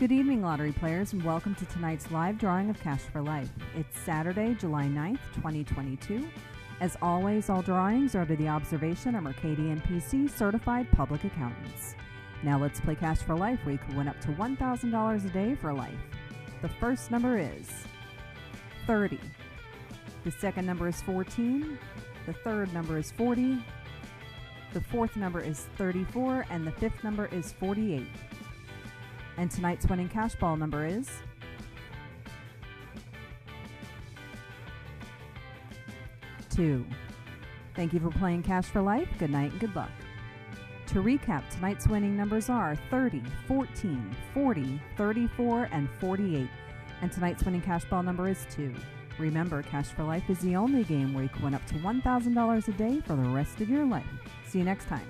Good evening, lottery players, and welcome to tonight's live drawing of Cash for Life. It's Saturday, July 9th, 2022. As always, all drawings are to the observation of Mercadien PC certified public accountants. Now let's play Cash for Life, where you can win up to $1,000 a day for life. The first number is 30. The second number is 14. The third number is 40. The fourth number is 34. And the fifth number is 48. And tonight's winning cash ball number is two. Thank you for playing Cash for Life. Good night and good luck. To recap, tonight's winning numbers are 30, 14, 40, 34, and 48. And tonight's winning cash ball number is 2. Remember, Cash for Life is the only game where you can win up to $1,000 a day for the rest of your life. See you next time.